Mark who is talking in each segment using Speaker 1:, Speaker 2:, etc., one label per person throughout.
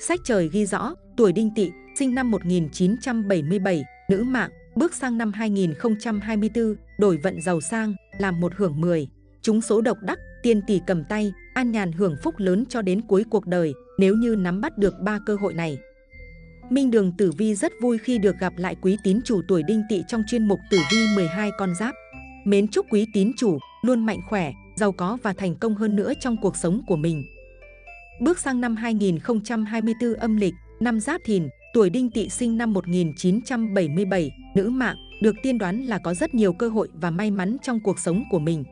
Speaker 1: Sách trời ghi rõ, tuổi đinh tỵ, sinh năm 1977, nữ mạng, bước sang năm 2024, đổi vận giàu sang, làm một hưởng 10. Chúng số độc đắc, tiên tỷ cầm tay, an nhàn hưởng phúc lớn cho đến cuối cuộc đời, nếu như nắm bắt được ba cơ hội này. Minh Đường Tử Vi rất vui khi được gặp lại quý tín chủ tuổi đinh tỵ trong chuyên mục Tử Vi 12 con giáp. Mến chúc quý tín chủ luôn mạnh khỏe, giàu có và thành công hơn nữa trong cuộc sống của mình. Bước sang năm 2024 âm lịch, năm Giáp Thìn, tuổi Đinh Tỵ sinh năm 1977, nữ mạng, được tiên đoán là có rất nhiều cơ hội và may mắn trong cuộc sống của mình.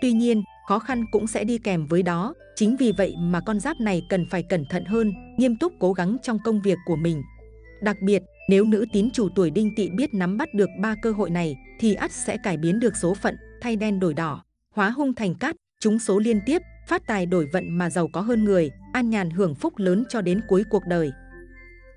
Speaker 1: Tuy nhiên, khó khăn cũng sẽ đi kèm với đó, chính vì vậy mà con giáp này cần phải cẩn thận hơn, nghiêm túc cố gắng trong công việc của mình. Đặc biệt, nếu nữ tín chủ tuổi Đinh Tỵ biết nắm bắt được ba cơ hội này thì ắt sẽ cải biến được số phận, thay đen đổi đỏ, hóa hung thành cát, trúng số liên tiếp, phát tài đổi vận mà giàu có hơn người, an nhàn hưởng phúc lớn cho đến cuối cuộc đời.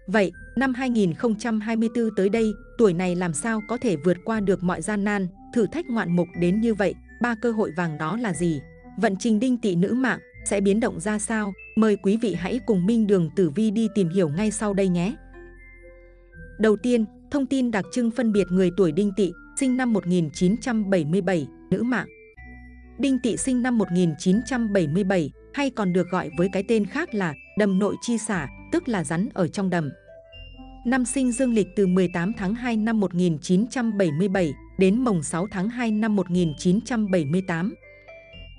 Speaker 1: Vậy, năm 2024 tới đây, tuổi này làm sao có thể vượt qua được mọi gian nan, thử thách ngoạn mục đến như vậy, ba cơ hội vàng đó là gì? Vận trình đinh tỵ nữ mạng sẽ biến động ra sao? Mời quý vị hãy cùng Minh Đường Tử Vi đi tìm hiểu ngay sau đây nhé. Đầu tiên, thông tin đặc trưng phân biệt người tuổi đinh tỵ, sinh năm 1977, nữ mạng. Đinh Tị sinh năm 1977 hay còn được gọi với cái tên khác là đầm nội chi xả, tức là rắn ở trong đầm. Năm sinh dương lịch từ 18 tháng 2 năm 1977 đến mồng 6 tháng 2 năm 1978.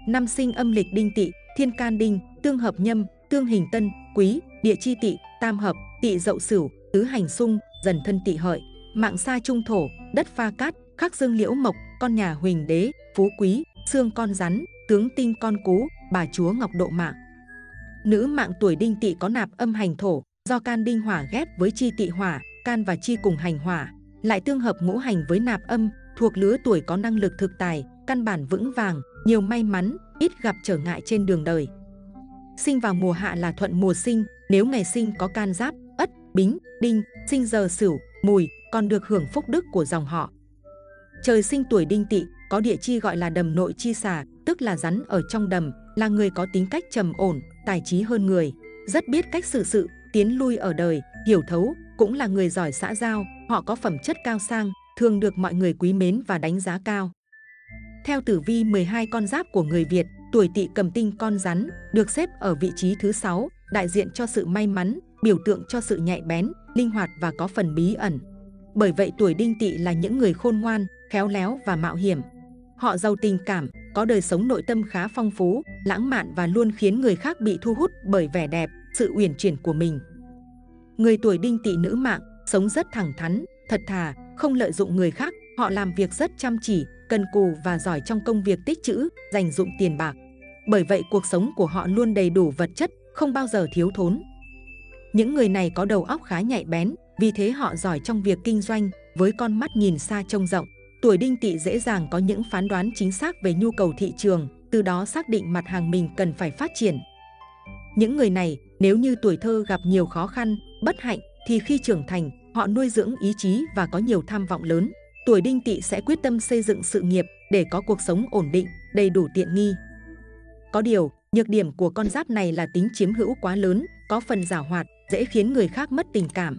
Speaker 1: Năm sinh âm lịch đinh tỵ, thiên can đinh, tương hợp nhâm, tương hình tân, quý, địa chi tỵ, tam hợp, tỵ dậu sửu, tứ hành xung, dần thân tỵ hợi, mạng sa trung thổ, đất pha cát, khắc dương liễu mộc, con nhà huỳnh đế, phú quý, xương con rắn, tướng tinh con cú, bà chúa ngọc độ mạng. Nữ mạng tuổi đinh tỵ có nạp âm hành thổ, do can đinh hỏa ghép với chi tỵ hỏa, can và chi cùng hành hỏa, lại tương hợp ngũ hành với nạp âm, thuộc lứa tuổi có năng lực thực tài, căn bản vững vàng, nhiều may mắn, ít gặp trở ngại trên đường đời. Sinh vào mùa hạ là thuận mùa sinh, nếu ngày sinh có can giáp, ất, bính, đinh, sinh giờ sửu, mùi, còn được hưởng phúc đức của dòng họ. Trời sinh tuổi đinh tỵ, có địa chi gọi là đầm nội chi xà, tức là rắn ở trong đầm, là người có tính cách trầm ổn, tài trí hơn người, rất biết cách xử sự, tiến lui ở đời, hiểu thấu, cũng là người giỏi xã giao, họ có phẩm chất cao sang, thường được mọi người quý mến và đánh giá cao. Theo tử vi 12 con giáp của người Việt, tuổi tỵ cầm tinh con rắn được xếp ở vị trí thứ 6, đại diện cho sự may mắn, biểu tượng cho sự nhạy bén, linh hoạt và có phần bí ẩn. Bởi vậy tuổi đinh tỵ là những người khôn ngoan, khéo léo và mạo hiểm, Họ giàu tình cảm, có đời sống nội tâm khá phong phú, lãng mạn và luôn khiến người khác bị thu hút bởi vẻ đẹp, sự uyển chuyển của mình. Người tuổi đinh tỵ nữ mạng, sống rất thẳng thắn, thật thà, không lợi dụng người khác, họ làm việc rất chăm chỉ, cần cù và giỏi trong công việc tích trữ, dành dụng tiền bạc. Bởi vậy cuộc sống của họ luôn đầy đủ vật chất, không bao giờ thiếu thốn. Những người này có đầu óc khá nhạy bén, vì thế họ giỏi trong việc kinh doanh, với con mắt nhìn xa trông rộng tuổi đinh tỵ dễ dàng có những phán đoán chính xác về nhu cầu thị trường, từ đó xác định mặt hàng mình cần phải phát triển. Những người này, nếu như tuổi thơ gặp nhiều khó khăn, bất hạnh, thì khi trưởng thành, họ nuôi dưỡng ý chí và có nhiều tham vọng lớn. Tuổi đinh tỵ sẽ quyết tâm xây dựng sự nghiệp để có cuộc sống ổn định, đầy đủ tiện nghi. Có điều, nhược điểm của con giáp này là tính chiếm hữu quá lớn, có phần giả hoạt, dễ khiến người khác mất tình cảm.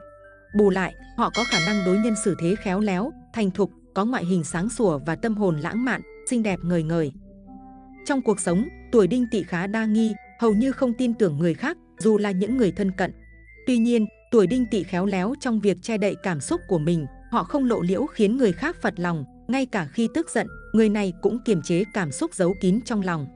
Speaker 1: Bù lại, họ có khả năng đối nhân xử thế khéo léo, thành thục, có ngoại hình sáng sủa và tâm hồn lãng mạn, xinh đẹp ngời ngời. Trong cuộc sống, tuổi đinh tỵ khá đa nghi, hầu như không tin tưởng người khác, dù là những người thân cận. Tuy nhiên, tuổi đinh tỵ khéo léo trong việc che đậy cảm xúc của mình, họ không lộ liễu khiến người khác phật lòng, ngay cả khi tức giận, người này cũng kiềm chế cảm xúc giấu kín trong lòng.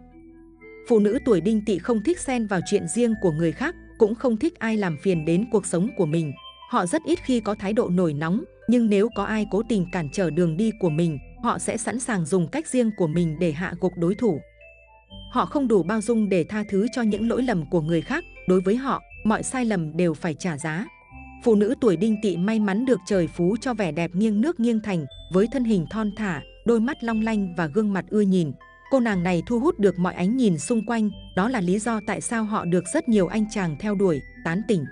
Speaker 1: Phụ nữ tuổi đinh tỵ không thích xen vào chuyện riêng của người khác, cũng không thích ai làm phiền đến cuộc sống của mình. Họ rất ít khi có thái độ nổi nóng, nhưng nếu có ai cố tình cản trở đường đi của mình, họ sẽ sẵn sàng dùng cách riêng của mình để hạ gục đối thủ. Họ không đủ bao dung để tha thứ cho những lỗi lầm của người khác, đối với họ, mọi sai lầm đều phải trả giá. Phụ nữ tuổi đinh tỵ may mắn được trời phú cho vẻ đẹp nghiêng nước nghiêng thành, với thân hình thon thả, đôi mắt long lanh và gương mặt ưa nhìn. Cô nàng này thu hút được mọi ánh nhìn xung quanh, đó là lý do tại sao họ được rất nhiều anh chàng theo đuổi, tán tỉnh.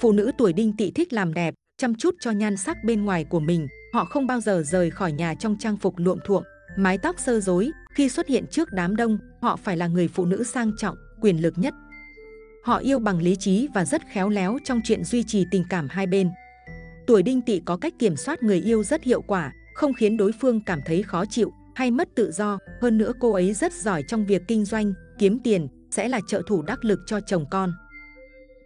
Speaker 1: Phụ nữ tuổi đinh tỵ thích làm đẹp, chăm chút cho nhan sắc bên ngoài của mình. Họ không bao giờ rời khỏi nhà trong trang phục luộm thuộm, mái tóc sơ rối. Khi xuất hiện trước đám đông, họ phải là người phụ nữ sang trọng, quyền lực nhất. Họ yêu bằng lý trí và rất khéo léo trong chuyện duy trì tình cảm hai bên. Tuổi đinh tỵ có cách kiểm soát người yêu rất hiệu quả, không khiến đối phương cảm thấy khó chịu hay mất tự do. Hơn nữa cô ấy rất giỏi trong việc kinh doanh, kiếm tiền, sẽ là trợ thủ đắc lực cho chồng con.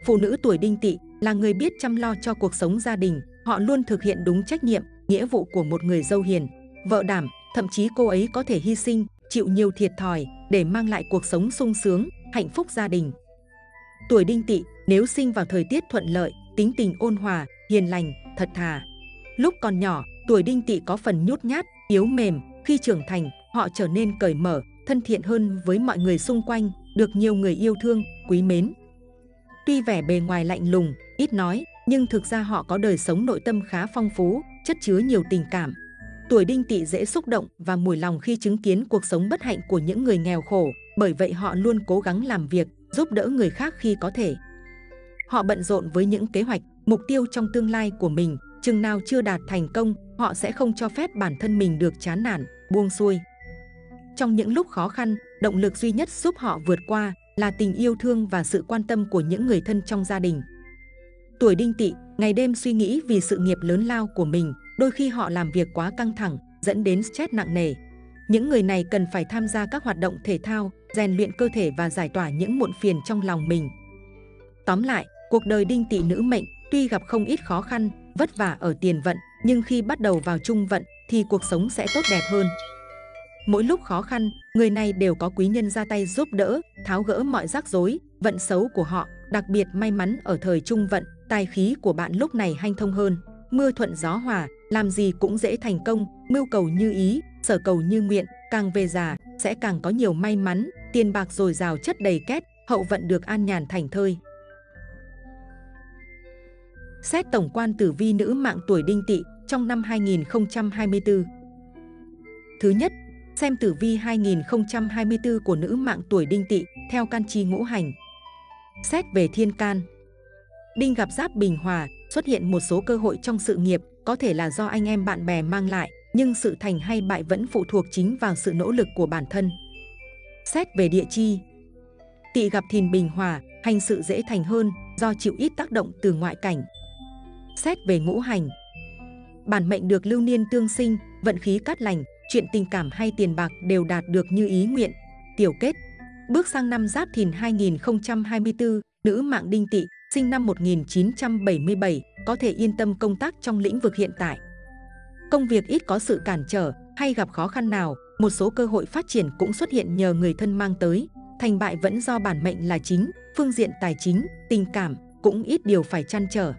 Speaker 1: Phụ nữ tuổi đinh tỵ là người biết chăm lo cho cuộc sống gia đình, họ luôn thực hiện đúng trách nhiệm, nghĩa vụ của một người dâu hiền, vợ đảm, thậm chí cô ấy có thể hy sinh, chịu nhiều thiệt thòi để mang lại cuộc sống sung sướng, hạnh phúc gia đình. Tuổi đinh tỵ nếu sinh vào thời tiết thuận lợi, tính tình ôn hòa, hiền lành, thật thà. Lúc còn nhỏ, tuổi đinh tỵ có phần nhút nhát, yếu mềm, khi trưởng thành, họ trở nên cởi mở, thân thiện hơn với mọi người xung quanh, được nhiều người yêu thương, quý mến. Tuy vẻ bề ngoài lạnh lùng, ít nói, nhưng thực ra họ có đời sống nội tâm khá phong phú, chất chứa nhiều tình cảm. Tuổi đinh tỵ dễ xúc động và mùi lòng khi chứng kiến cuộc sống bất hạnh của những người nghèo khổ, bởi vậy họ luôn cố gắng làm việc, giúp đỡ người khác khi có thể. Họ bận rộn với những kế hoạch, mục tiêu trong tương lai của mình, chừng nào chưa đạt thành công, họ sẽ không cho phép bản thân mình được chán nản, buông xuôi. Trong những lúc khó khăn, động lực duy nhất giúp họ vượt qua là tình yêu thương và sự quan tâm của những người thân trong gia đình. Tuổi đinh tỵ, ngày đêm suy nghĩ vì sự nghiệp lớn lao của mình, đôi khi họ làm việc quá căng thẳng, dẫn đến stress nặng nề. Những người này cần phải tham gia các hoạt động thể thao, rèn luyện cơ thể và giải tỏa những muộn phiền trong lòng mình. Tóm lại, cuộc đời đinh tỵ nữ mệnh tuy gặp không ít khó khăn, vất vả ở tiền vận, nhưng khi bắt đầu vào trung vận thì cuộc sống sẽ tốt đẹp hơn. Mỗi lúc khó khăn, người này đều có quý nhân ra tay giúp đỡ, tháo gỡ mọi rắc rối, vận xấu của họ, đặc biệt may mắn ở thời trung vận, tài khí của bạn lúc này hanh thông hơn. Mưa thuận gió hòa, làm gì cũng dễ thành công, mưu cầu như ý, sở cầu như nguyện, càng về già, sẽ càng có nhiều may mắn, tiền bạc dồi dào chất đầy két, hậu vận được an nhàn thành thơi. Xét tổng quan tử vi nữ mạng tuổi đinh tỵ trong năm 2024. Thứ nhất, xem tử vi 2024 của nữ mạng tuổi đinh tỵ theo can chi ngũ hành. Xét về thiên can. Đinh gặp giáp bình hòa, xuất hiện một số cơ hội trong sự nghiệp, có thể là do anh em bạn bè mang lại, nhưng sự thành hay bại vẫn phụ thuộc chính vào sự nỗ lực của bản thân. Xét về địa chi. Tỵ gặp thìn bình hòa, hành sự dễ thành hơn do chịu ít tác động từ ngoại cảnh. Xét về ngũ hành. Bản mệnh được lưu niên tương sinh, vận khí cát lành, chuyện tình cảm hay tiền bạc đều đạt được như ý nguyện. Tiểu kết. Bước sang năm Giáp Thìn 2024, nữ mạng đinh tỵ, sinh năm 1977, có thể yên tâm công tác trong lĩnh vực hiện tại. Công việc ít có sự cản trở hay gặp khó khăn nào, một số cơ hội phát triển cũng xuất hiện nhờ người thân mang tới. Thành bại vẫn do bản mệnh là chính, phương diện tài chính, tình cảm cũng ít điều phải chăn trở.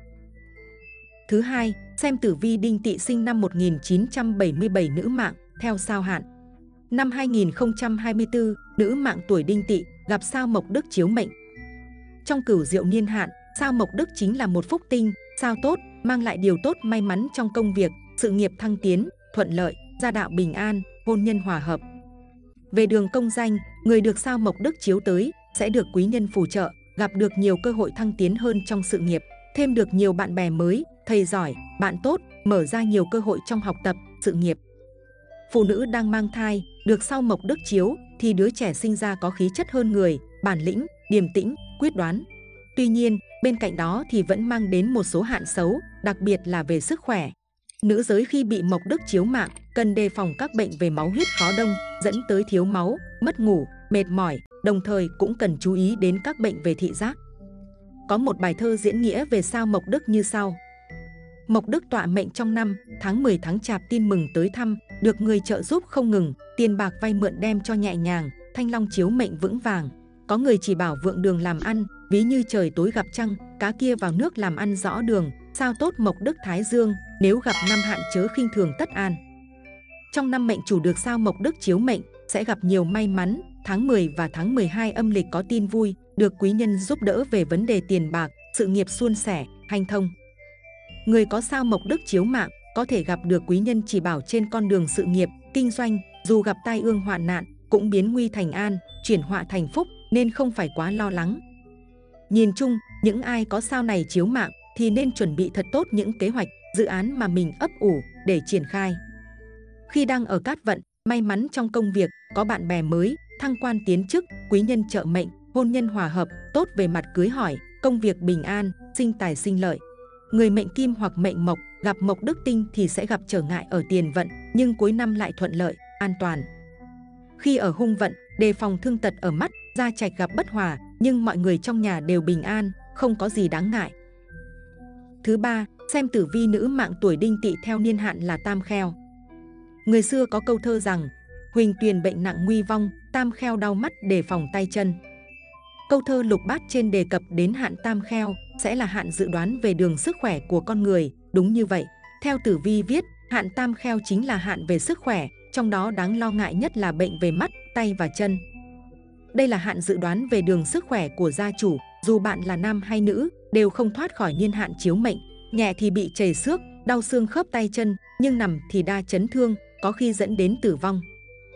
Speaker 1: Thứ hai, xem tử vi đinh tỵ sinh năm 1977 nữ mạng theo sao hạn. Năm 2024, nữ mạng tuổi đinh tỵ gặp sao mộc đức chiếu mệnh. Trong cửu diệu niên hạn, sao mộc đức chính là một phúc tinh, sao tốt, mang lại điều tốt may mắn trong công việc, sự nghiệp thăng tiến, thuận lợi, gia đạo bình an, hôn nhân hòa hợp. Về đường công danh, người được sao mộc đức chiếu tới sẽ được quý nhân phù trợ, gặp được nhiều cơ hội thăng tiến hơn trong sự nghiệp, thêm được nhiều bạn bè mới, thầy giỏi, bạn tốt, mở ra nhiều cơ hội trong học tập, sự nghiệp. Phụ nữ đang mang thai, được sao mộc đức chiếu thì đứa trẻ sinh ra có khí chất hơn người, bản lĩnh, điềm tĩnh, quyết đoán. Tuy nhiên, bên cạnh đó thì vẫn mang đến một số hạn xấu, đặc biệt là về sức khỏe. Nữ giới khi bị mộc đức chiếu mạng, cần đề phòng các bệnh về máu huyết khó đông, dẫn tới thiếu máu, mất ngủ, mệt mỏi, đồng thời cũng cần chú ý đến các bệnh về thị giác. Có một bài thơ diễn nghĩa về sao mộc đức như sau. Mộc Đức tọa mệnh trong năm, tháng 10 tháng chạp tin mừng tới thăm, được người trợ giúp không ngừng, tiền bạc vay mượn đem cho nhẹ nhàng, thanh long chiếu mệnh vững vàng. Có người chỉ bảo vượng đường làm ăn, ví như trời tối gặp trăng, cá kia vào nước làm ăn rõ đường, sao tốt Mộc Đức Thái Dương, nếu gặp năm hạn chớ khinh thường tất an. Trong năm mệnh chủ được sao Mộc Đức chiếu mệnh, sẽ gặp nhiều may mắn, tháng 10 và tháng 12 âm lịch có tin vui, được quý nhân giúp đỡ về vấn đề tiền bạc, sự nghiệp suôn sẻ, hành thông. Người có sao mộc đức chiếu mạng có thể gặp được quý nhân chỉ bảo trên con đường sự nghiệp, kinh doanh, dù gặp tai ương hoạn nạn, cũng biến nguy thành an, chuyển họa thành phúc nên không phải quá lo lắng. Nhìn chung, những ai có sao này chiếu mạng thì nên chuẩn bị thật tốt những kế hoạch, dự án mà mình ấp ủ để triển khai. Khi đang ở cát vận, may mắn trong công việc, có bạn bè mới, thăng quan tiến chức, quý nhân trợ mệnh, hôn nhân hòa hợp, tốt về mặt cưới hỏi, công việc bình an, sinh tài sinh lợi. Người mệnh kim hoặc mệnh mộc gặp mộc đức tinh thì sẽ gặp trở ngại ở tiền vận, nhưng cuối năm lại thuận lợi, an toàn. Khi ở hung vận, đề phòng thương tật ở mắt, gia trạch gặp bất hòa, nhưng mọi người trong nhà đều bình an, không có gì đáng ngại. Thứ ba, xem tử vi nữ mạng tuổi đinh tỵ theo niên hạn là tam kheo. Người xưa có câu thơ rằng, Huỳnh tuyền bệnh nặng nguy vong, tam kheo đau mắt để phòng tay chân. Câu thơ lục bát trên đề cập đến hạn tam kheo sẽ là hạn dự đoán về đường sức khỏe của con người, đúng như vậy. Theo tử vi viết, hạn tam kheo chính là hạn về sức khỏe, trong đó đáng lo ngại nhất là bệnh về mắt, tay và chân. Đây là hạn dự đoán về đường sức khỏe của gia chủ, dù bạn là nam hay nữ, đều không thoát khỏi niên hạn chiếu mệnh. Nhẹ thì bị chảy xước, đau xương khớp tay chân, nhưng nằm thì đa chấn thương, có khi dẫn đến tử vong.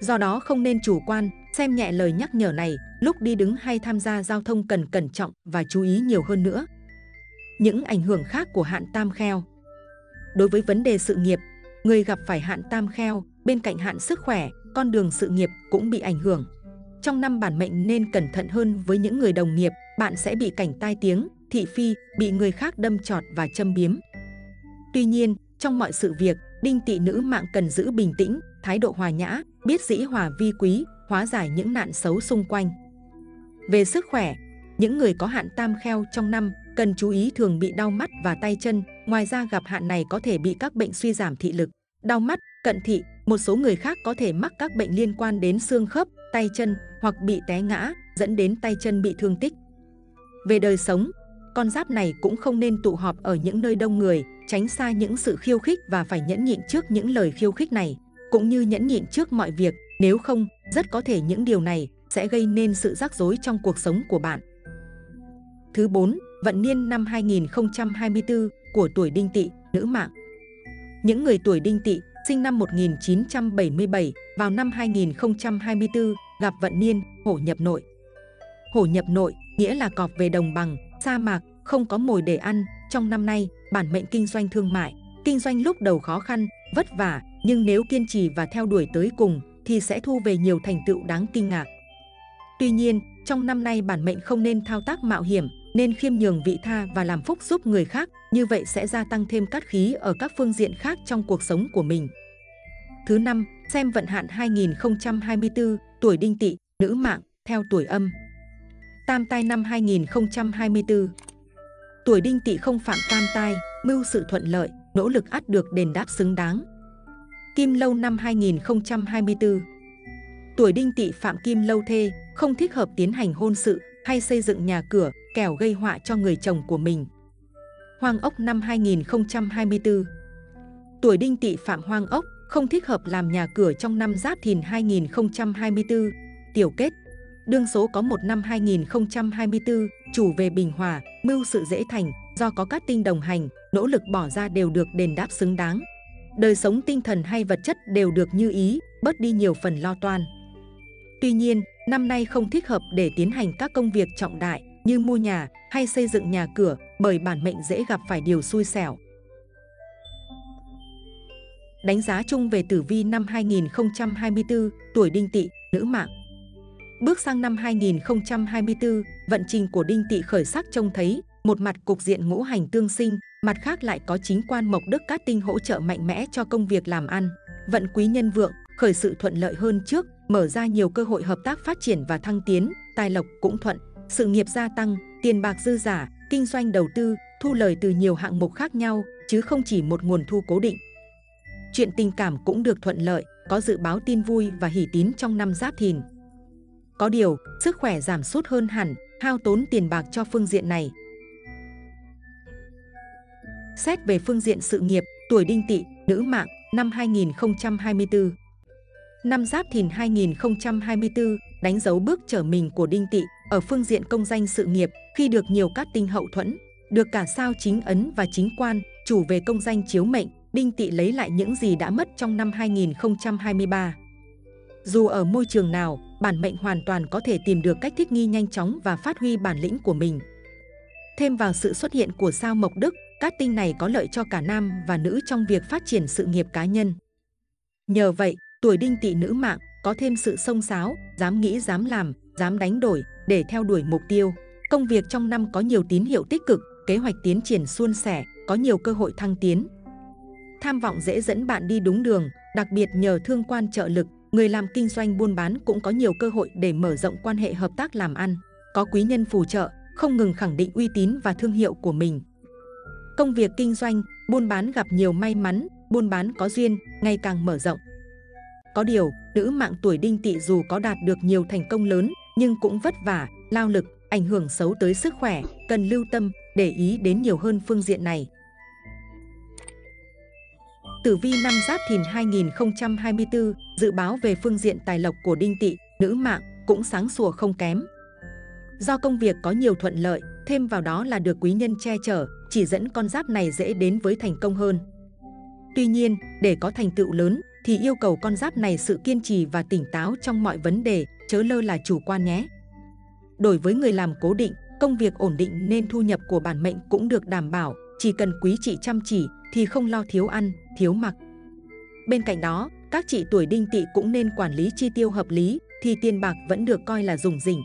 Speaker 1: Do đó không nên chủ quan, xem nhẹ lời nhắc nhở này, lúc đi đứng hay tham gia giao thông cần cẩn trọng và chú ý nhiều hơn nữa. Những ảnh hưởng khác của hạn tam kheo Đối với vấn đề sự nghiệp, người gặp phải hạn tam kheo, bên cạnh hạn sức khỏe, con đường sự nghiệp cũng bị ảnh hưởng. Trong năm bản mệnh nên cẩn thận hơn với những người đồng nghiệp, bạn sẽ bị cảnh tai tiếng, thị phi, bị người khác đâm trọt và châm biếm. Tuy nhiên, trong mọi sự việc, đinh tỵ nữ mạng cần giữ bình tĩnh, thái độ hòa nhã, biết dĩ hòa vi quý, hóa giải những nạn xấu xung quanh. Về sức khỏe, những người có hạn tam kheo trong năm cần chú ý thường bị đau mắt và tay chân, ngoài ra gặp hạn này có thể bị các bệnh suy giảm thị lực, đau mắt, cận thị, một số người khác có thể mắc các bệnh liên quan đến xương khớp, tay chân hoặc bị té ngã, dẫn đến tay chân bị thương tích. Về đời sống, con giáp này cũng không nên tụ họp ở những nơi đông người, tránh xa những sự khiêu khích và phải nhẫn nhịn trước những lời khiêu khích này, cũng như nhẫn nhịn trước mọi việc, nếu không, rất có thể những điều này sẽ gây nên sự rắc rối trong cuộc sống của bạn. Thứ 4, vận niên năm 2024 của tuổi Đinh Tỵ, nữ mạng. Những người tuổi Đinh Tỵ sinh năm 1977 vào năm 2024 gặp vận niên hổ nhập nội. Hổ nhập nội nghĩa là cọp về đồng bằng, sa mạc, không có mồi để ăn. Trong năm nay, bản mệnh kinh doanh thương mại, kinh doanh lúc đầu khó khăn, vất vả, nhưng nếu kiên trì và theo đuổi tới cùng thì sẽ thu về nhiều thành tựu đáng kinh ngạc. Tuy nhiên, trong năm nay bản mệnh không nên thao tác mạo hiểm, nên khiêm nhường vị tha và làm phúc giúp người khác, như vậy sẽ gia tăng thêm cát khí ở các phương diện khác trong cuộc sống của mình. Thứ năm, xem vận hạn 2024, tuổi đinh tỵ, nữ mạng, theo tuổi âm. Tam tai năm 2024 Tuổi đinh tỵ không phạm tam tai, mưu sự thuận lợi, nỗ lực ắt được đền đáp xứng đáng. Kim lâu năm 2024 Tuổi đinh tỵ phạm kim lâu thê, không thích hợp tiến hành hôn sự hay xây dựng nhà cửa, kẻo gây họa cho người chồng của mình. Hoang ốc năm 2024 Tuổi đinh tỵ phạm hoang ốc, không thích hợp làm nhà cửa trong năm Giáp Thìn 2024. Tiểu kết Đương số có một năm 2024, chủ về bình hòa, mưu sự dễ thành, do có các tinh đồng hành, nỗ lực bỏ ra đều được đền đáp xứng đáng. Đời sống tinh thần hay vật chất đều được như ý, bớt đi nhiều phần lo toan. Tuy nhiên, năm nay không thích hợp để tiến hành các công việc trọng đại như mua nhà hay xây dựng nhà cửa bởi bản mệnh dễ gặp phải điều xui xẻo. Đánh giá chung về tử vi năm 2024, tuổi đinh tỵ, nữ mạng. Bước sang năm 2024, vận trình của đinh tỵ khởi sắc trông thấy một mặt cục diện ngũ hành tương sinh, mặt khác lại có chính quan mộc đức cát tinh hỗ trợ mạnh mẽ cho công việc làm ăn. Vận quý nhân vượng, khởi sự thuận lợi hơn trước, mở ra nhiều cơ hội hợp tác phát triển và thăng tiến, tài lộc cũng thuận, sự nghiệp gia tăng, tiền bạc dư giả, kinh doanh đầu tư, thu lời từ nhiều hạng mục khác nhau, chứ không chỉ một nguồn thu cố định. Chuyện tình cảm cũng được thuận lợi, có dự báo tin vui và hỷ tín trong năm giáp thìn. Có điều, sức khỏe giảm sút hơn hẳn, hao tốn tiền bạc cho phương diện này. Xét về phương diện sự nghiệp, tuổi đinh tỵ, nữ mạng, năm 2024. Năm Giáp Thìn 2024 đánh dấu bước trở mình của Đinh Tị ở phương diện công danh sự nghiệp khi được nhiều cát tinh hậu thuẫn, được cả sao chính ấn và chính quan, chủ về công danh chiếu mệnh, Đinh Tị lấy lại những gì đã mất trong năm 2023. Dù ở môi trường nào, bản mệnh hoàn toàn có thể tìm được cách thích nghi nhanh chóng và phát huy bản lĩnh của mình. Thêm vào sự xuất hiện của sao Mộc Đức, cát tinh này có lợi cho cả nam và nữ trong việc phát triển sự nghiệp cá nhân. Nhờ vậy, tuổi đinh tỵ nữ mạng có thêm sự sông sáo, dám nghĩ dám làm, dám đánh đổi để theo đuổi mục tiêu. Công việc trong năm có nhiều tín hiệu tích cực, kế hoạch tiến triển suôn sẻ, có nhiều cơ hội thăng tiến. Tham vọng dễ dẫn bạn đi đúng đường, đặc biệt nhờ thương quan trợ lực, người làm kinh doanh buôn bán cũng có nhiều cơ hội để mở rộng quan hệ hợp tác làm ăn. Có quý nhân phù trợ, không ngừng khẳng định uy tín và thương hiệu của mình. Công việc kinh doanh, buôn bán gặp nhiều may mắn, buôn bán có duyên, ngày càng mở rộng. Có điều, nữ mạng tuổi đinh tỵ dù có đạt được nhiều thành công lớn, nhưng cũng vất vả, lao lực, ảnh hưởng xấu tới sức khỏe, cần lưu tâm, để ý đến nhiều hơn phương diện này. Tử vi năm Giáp Thìn 2024 dự báo về phương diện tài lộc của đinh tỵ, nữ mạng cũng sáng sủa không kém. Do công việc có nhiều thuận lợi, thêm vào đó là được quý nhân che chở, chỉ dẫn con giáp này dễ đến với thành công hơn. Tuy nhiên, để có thành tựu lớn thì yêu cầu con giáp này sự kiên trì và tỉnh táo trong mọi vấn đề, chớ lơ là chủ quan nhé. Đối với người làm cố định, công việc ổn định nên thu nhập của bản mệnh cũng được đảm bảo, chỉ cần quý chị chăm chỉ thì không lo thiếu ăn, thiếu mặc. Bên cạnh đó, các chị tuổi đinh tỵ cũng nên quản lý chi tiêu hợp lý thì tiền bạc vẫn được coi là dùng rỉnh.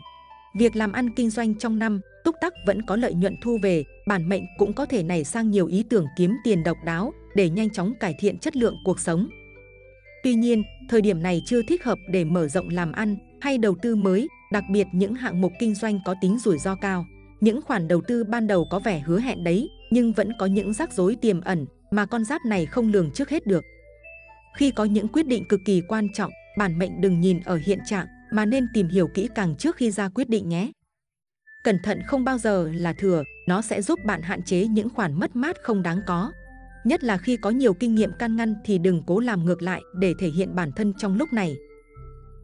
Speaker 1: Việc làm ăn kinh doanh trong năm, túc tắc vẫn có lợi nhuận thu về, bản mệnh cũng có thể nảy sang nhiều ý tưởng kiếm tiền độc đáo để nhanh chóng cải thiện chất lượng cuộc sống. Tuy nhiên, thời điểm này chưa thích hợp để mở rộng làm ăn hay đầu tư mới, đặc biệt những hạng mục kinh doanh có tính rủi ro cao. Những khoản đầu tư ban đầu có vẻ hứa hẹn đấy, nhưng vẫn có những rắc rối tiềm ẩn mà con giáp này không lường trước hết được. Khi có những quyết định cực kỳ quan trọng, bản mệnh đừng nhìn ở hiện trạng mà nên tìm hiểu kỹ càng trước khi ra quyết định nhé. Cẩn thận không bao giờ là thừa, nó sẽ giúp bạn hạn chế những khoản mất mát không đáng có. Nhất là khi có nhiều kinh nghiệm can ngăn thì đừng cố làm ngược lại để thể hiện bản thân trong lúc này.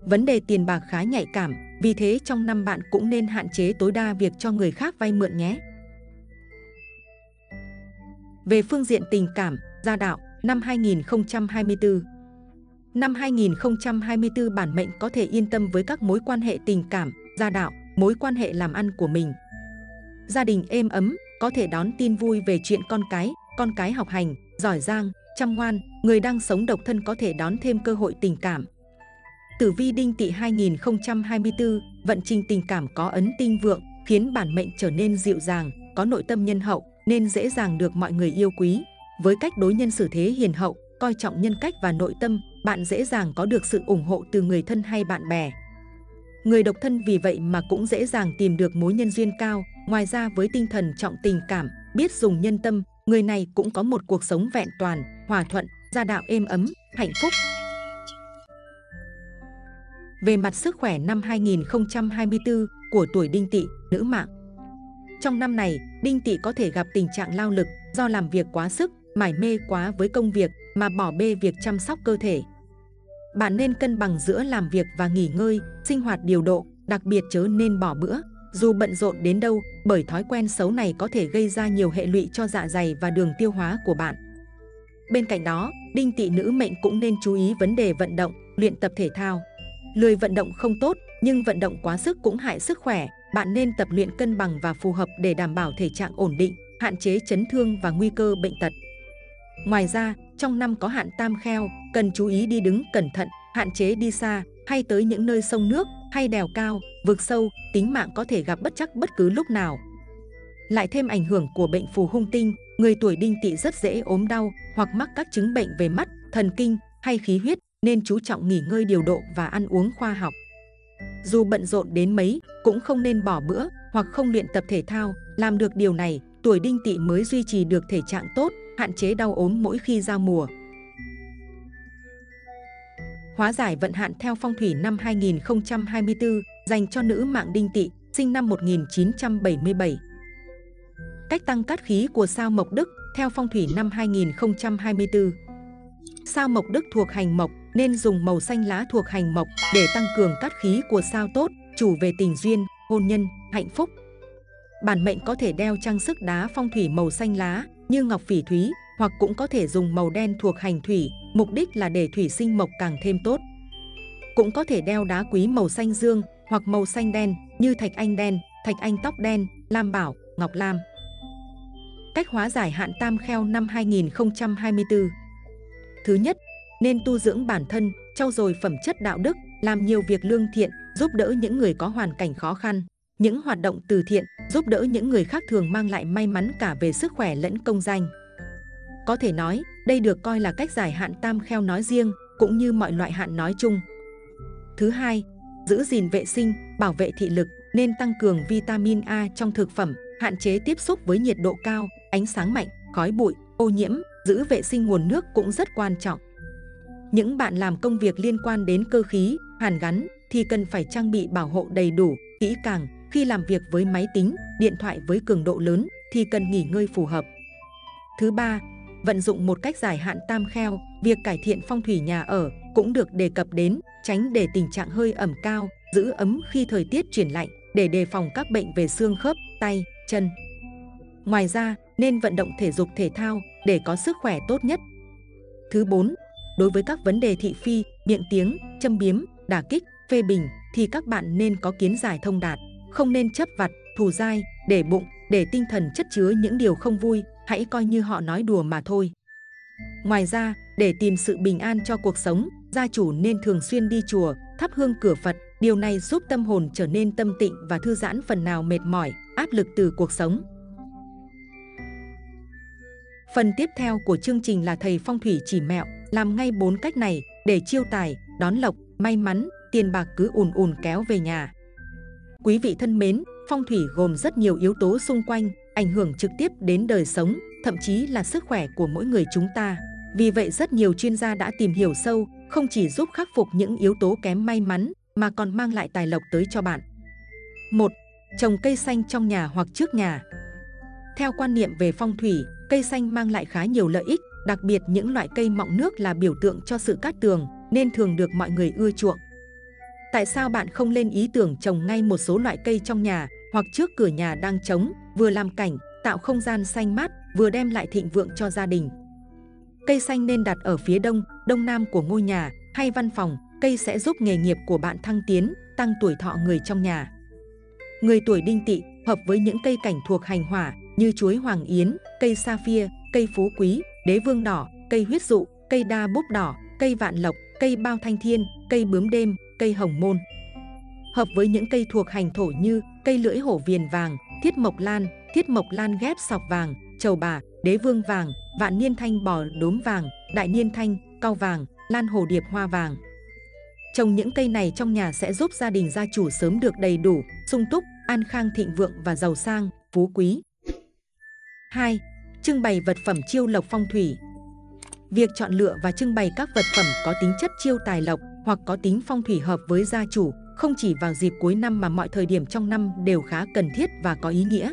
Speaker 1: Vấn đề tiền bạc khá nhạy cảm, vì thế trong năm bạn cũng nên hạn chế tối đa việc cho người khác vay mượn nhé. Về phương diện tình cảm, gia đạo, năm 2024 Năm 2024 bản mệnh có thể yên tâm với các mối quan hệ tình cảm, gia đạo, mối quan hệ làm ăn của mình. Gia đình êm ấm, có thể đón tin vui về chuyện con cái, con cái học hành, giỏi giang, chăm ngoan, người đang sống độc thân có thể đón thêm cơ hội tình cảm. Tử vi đinh tỵ 2024, vận trình tình cảm có ấn tinh vượng, khiến bản mệnh trở nên dịu dàng, có nội tâm nhân hậu, nên dễ dàng được mọi người yêu quý. Với cách đối nhân xử thế hiền hậu, coi trọng nhân cách và nội tâm, bạn dễ dàng có được sự ủng hộ từ người thân hay bạn bè. Người độc thân vì vậy mà cũng dễ dàng tìm được mối nhân duyên cao. Ngoài ra với tinh thần trọng tình cảm, biết dùng nhân tâm, người này cũng có một cuộc sống vẹn toàn, hòa thuận, gia đạo êm ấm, hạnh phúc. Về mặt sức khỏe năm 2024 của tuổi đinh tỵ, nữ mạng. Trong năm này, đinh tỵ có thể gặp tình trạng lao lực do làm việc quá sức, mải mê quá với công việc mà bỏ bê việc chăm sóc cơ thể. Bạn nên cân bằng giữa làm việc và nghỉ ngơi, sinh hoạt điều độ, đặc biệt chớ nên bỏ bữa. Dù bận rộn đến đâu, bởi thói quen xấu này có thể gây ra nhiều hệ lụy cho dạ dày và đường tiêu hóa của bạn. Bên cạnh đó, đinh tỵ nữ mệnh cũng nên chú ý vấn đề vận động, luyện tập thể thao. Lười vận động không tốt, nhưng vận động quá sức cũng hại sức khỏe. Bạn nên tập luyện cân bằng và phù hợp để đảm bảo thể trạng ổn định, hạn chế chấn thương và nguy cơ bệnh tật. Ngoài ra, trong năm có hạn tam kheo, cần chú ý đi đứng cẩn thận, hạn chế đi xa hay tới những nơi sông nước hay đèo cao, vực sâu, tính mạng có thể gặp bất chắc bất cứ lúc nào. Lại thêm ảnh hưởng của bệnh phù hung tinh, người tuổi đinh tỵ rất dễ ốm đau hoặc mắc các chứng bệnh về mắt, thần kinh hay khí huyết nên chú trọng nghỉ ngơi điều độ và ăn uống khoa học. Dù bận rộn đến mấy, cũng không nên bỏ bữa hoặc không luyện tập thể thao, làm được điều này, tuổi đinh tỵ mới duy trì được thể trạng tốt, hạn chế đau ốm mỗi khi giao mùa. Hóa giải vận hạn theo phong thủy năm 2024 dành cho nữ mạng đinh tỵ, sinh năm 1977. Cách tăng cát khí của sao Mộc Đức theo phong thủy năm 2024. Sao Mộc Đức thuộc hành mộc nên dùng màu xanh lá thuộc hành mộc để tăng cường cát khí của sao tốt, chủ về tình duyên, hôn nhân, hạnh phúc. Bản mệnh có thể đeo trang sức đá phong thủy màu xanh lá như ngọc phỉ thúy hoặc cũng có thể dùng màu đen thuộc hành thủy, mục đích là để thủy sinh mộc càng thêm tốt. Cũng có thể đeo đá quý màu xanh dương hoặc màu xanh đen như thạch anh đen, thạch anh tóc đen, lam bảo, ngọc lam. Cách hóa giải hạn tam kheo năm 2024 Thứ nhất, nên tu dưỡng bản thân, trau dồi phẩm chất đạo đức, làm nhiều việc lương thiện, giúp đỡ những người có hoàn cảnh khó khăn. Những hoạt động từ thiện, giúp đỡ những người khác thường mang lại may mắn cả về sức khỏe lẫn công danh. Có thể nói, đây được coi là cách giải hạn tam kheo nói riêng, cũng như mọi loại hạn nói chung. Thứ hai, giữ gìn vệ sinh, bảo vệ thị lực, nên tăng cường vitamin A trong thực phẩm, hạn chế tiếp xúc với nhiệt độ cao, ánh sáng mạnh, khói bụi, ô nhiễm, giữ vệ sinh nguồn nước cũng rất quan trọng. Những bạn làm công việc liên quan đến cơ khí, hàn gắn thì cần phải trang bị bảo hộ đầy đủ, kỹ càng. Khi làm việc với máy tính, điện thoại với cường độ lớn thì cần nghỉ ngơi phù hợp. Thứ ba, vận dụng một cách dài hạn tam kheo, việc cải thiện phong thủy nhà ở cũng được đề cập đến, tránh để tình trạng hơi ẩm cao, giữ ấm khi thời tiết chuyển lạnh để đề phòng các bệnh về xương khớp, tay, chân. Ngoài ra, nên vận động thể dục thể thao để có sức khỏe tốt nhất. Thứ 4. Đối với các vấn đề thị phi, miệng tiếng, châm biếm, đả kích, phê bình thì các bạn nên có kiến giải thông đạt, không nên chấp vặt, thù dai, để bụng, để tinh thần chất chứa những điều không vui, hãy coi như họ nói đùa mà thôi. Ngoài ra, để tìm sự bình an cho cuộc sống, gia chủ nên thường xuyên đi chùa, thắp hương cửa Phật. Điều này giúp tâm hồn trở nên tâm tịnh và thư giãn phần nào mệt mỏi, áp lực từ cuộc sống. Phần tiếp theo của chương trình là thầy phong thủy chỉ mẹo, làm ngay bốn cách này để chiêu tài, đón lộc, may mắn, tiền bạc cứ ùn ùn kéo về nhà. Quý vị thân mến, phong thủy gồm rất nhiều yếu tố xung quanh, ảnh hưởng trực tiếp đến đời sống, thậm chí là sức khỏe của mỗi người chúng ta. Vì vậy rất nhiều chuyên gia đã tìm hiểu sâu, không chỉ giúp khắc phục những yếu tố kém may mắn, mà còn mang lại tài lộc tới cho bạn. 1. Trồng cây xanh trong nhà hoặc trước nhà Theo quan niệm về phong thủy, cây xanh mang lại khá nhiều lợi ích, đặc biệt những loại cây mọng nước là biểu tượng cho sự cát tường, nên thường được mọi người ưa chuộng. Tại sao bạn không lên ý tưởng trồng ngay một số loại cây trong nhà hoặc trước cửa nhà đang trống, vừa làm cảnh, tạo không gian xanh mát, vừa đem lại thịnh vượng cho gia đình? Cây xanh nên đặt ở phía đông, đông nam của ngôi nhà hay văn phòng, cây sẽ giúp nghề nghiệp của bạn thăng tiến, tăng tuổi thọ người trong nhà. Người tuổi đinh tỵ hợp với những cây cảnh thuộc hành hỏa như chuối hoàng yến, cây sa phia, cây phú quý, đế vương đỏ, cây huyết dụ, cây đa búp đỏ, cây vạn lộc, cây bao thanh thiên, cây bướm đêm, cây hồng môn. Hợp với những cây thuộc hành thổ như cây lưỡi hổ viền vàng, thiết mộc lan, thiết mộc lan ghép sọc vàng, trầu bà, đế vương vàng, vạn niên thanh bò đốm vàng, đại niên thanh, cao vàng, lan hồ điệp hoa vàng. Trồng những cây này trong nhà sẽ giúp gia đình gia chủ sớm được đầy đủ, sung túc, an khang thịnh vượng và giàu sang, phú quý. 2. Trưng bày vật phẩm chiêu lộc phong thủy Việc chọn lựa và trưng bày các vật phẩm có tính chất chiêu tài lộc hoặc có tính phong thủy hợp với gia chủ không chỉ vào dịp cuối năm mà mọi thời điểm trong năm đều khá cần thiết và có ý nghĩa.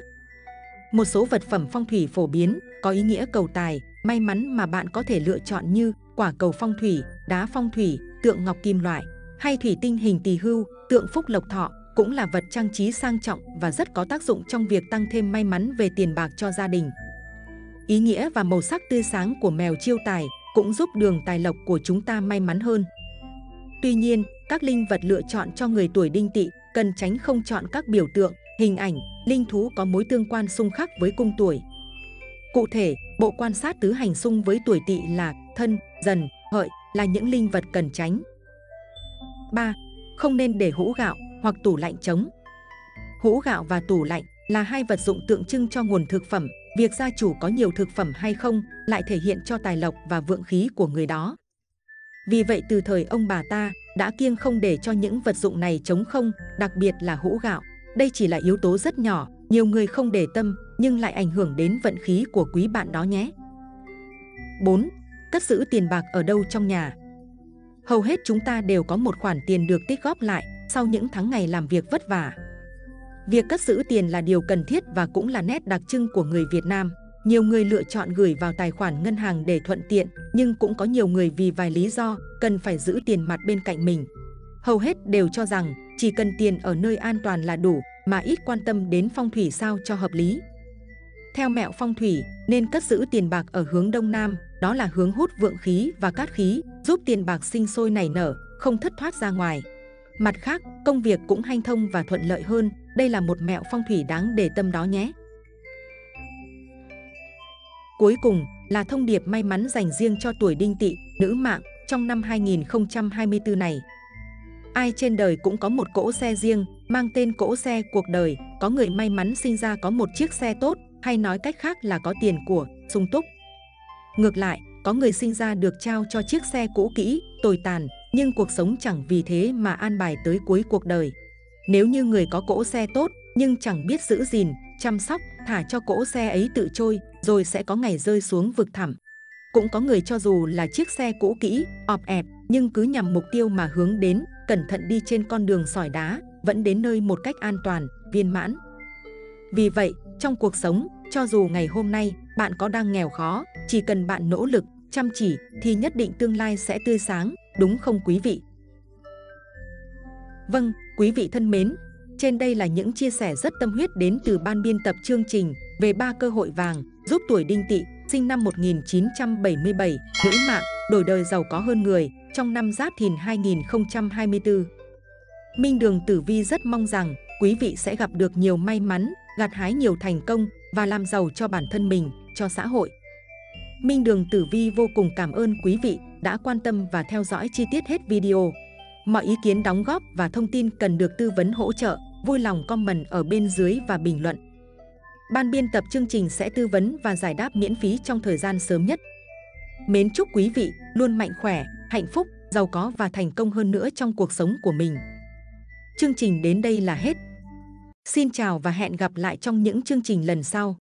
Speaker 1: Một số vật phẩm phong thủy phổ biến có ý nghĩa cầu tài, may mắn mà bạn có thể lựa chọn như quả cầu phong thủy, đá phong thủy, tượng ngọc kim loại hay thủy tinh hình tỳ hưu, tượng phúc lộc thọ cũng là vật trang trí sang trọng và rất có tác dụng trong việc tăng thêm may mắn về tiền bạc cho gia đình. Ý nghĩa và màu sắc tươi sáng của mèo chiêu tài cũng giúp đường tài lộc của chúng ta may mắn hơn. Tuy nhiên, các linh vật lựa chọn cho người tuổi đinh tỵ cần tránh không chọn các biểu tượng, hình ảnh, linh thú có mối tương quan xung khắc với cung tuổi. Cụ thể, bộ quan sát tứ hành xung với tuổi tỵ là thân, dần, hợi là những linh vật cần tránh. 3. Không nên để hũ gạo hoặc tủ lạnh trống. Hũ gạo và tủ lạnh là hai vật dụng tượng trưng cho nguồn thực phẩm. Việc gia chủ có nhiều thực phẩm hay không lại thể hiện cho tài lộc và vượng khí của người đó. Vì vậy từ thời ông bà ta đã kiêng không để cho những vật dụng này trống không, đặc biệt là hũ gạo. Đây chỉ là yếu tố rất nhỏ, nhiều người không để tâm nhưng lại ảnh hưởng đến vận khí của quý bạn đó nhé. 4. Cất giữ tiền bạc ở đâu trong nhà? Hầu hết chúng ta đều có một khoản tiền được tích góp lại sau những tháng ngày làm việc vất vả. Việc cất giữ tiền là điều cần thiết và cũng là nét đặc trưng của người Việt Nam. Nhiều người lựa chọn gửi vào tài khoản ngân hàng để thuận tiện, nhưng cũng có nhiều người vì vài lý do cần phải giữ tiền mặt bên cạnh mình. Hầu hết đều cho rằng chỉ cần tiền ở nơi an toàn là đủ, mà ít quan tâm đến phong thủy sao cho hợp lý. Theo mẹo phong thủy, nên cất giữ tiền bạc ở hướng đông nam, đó là hướng hút vượng khí và cát khí, giúp tiền bạc sinh sôi nảy nở, không thất thoát ra ngoài. Mặt khác, công việc cũng hanh thông và thuận lợi hơn, đây là một mẹo phong thủy đáng để tâm đó nhé. Cuối cùng là thông điệp may mắn dành riêng cho tuổi đinh tỵ, nữ mạng trong năm 2024 này. Ai trên đời cũng có một cỗ xe riêng, mang tên cỗ xe cuộc đời. Có người may mắn sinh ra có một chiếc xe tốt, hay nói cách khác là có tiền của, sung túc. Ngược lại, có người sinh ra được trao cho chiếc xe cũ kỹ, tồi tàn, nhưng cuộc sống chẳng vì thế mà an bài tới cuối cuộc đời. Nếu như người có cỗ xe tốt, nhưng chẳng biết giữ gìn, chăm sóc, thả cho cỗ xe ấy tự trôi, rồi sẽ có ngày rơi xuống vực thẳm. Cũng có người cho dù là chiếc xe cũ kỹ, ọp ẹp, nhưng cứ nhằm mục tiêu mà hướng đến, cẩn thận đi trên con đường sỏi đá, vẫn đến nơi một cách an toàn, viên mãn. Vì vậy, trong cuộc sống, cho dù ngày hôm nay bạn có đang nghèo khó, chỉ cần bạn nỗ lực, chăm chỉ thì nhất định tương lai sẽ tươi sáng, đúng không quý vị? Vâng, quý vị thân mến, trên đây là những chia sẻ rất tâm huyết đến từ ban biên tập chương trình về ba cơ hội vàng giúp tuổi đinh tỵ sinh năm 1977, nữ mạng, đổi đời giàu có hơn người trong năm Giáp Thìn 2024. Minh Đường Tử Vi rất mong rằng quý vị sẽ gặp được nhiều may mắn, gặt hái nhiều thành công và làm giàu cho bản thân mình, cho xã hội. Minh Đường Tử Vi vô cùng cảm ơn quý vị đã quan tâm và theo dõi chi tiết hết video. Mọi ý kiến đóng góp và thông tin cần được tư vấn hỗ trợ, vui lòng comment ở bên dưới và bình luận. Ban biên tập chương trình sẽ tư vấn và giải đáp miễn phí trong thời gian sớm nhất. Mến chúc quý vị luôn mạnh khỏe, hạnh phúc, giàu có và thành công hơn nữa trong cuộc sống của mình. Chương trình đến đây là hết. Xin chào và hẹn gặp lại trong những chương trình lần sau.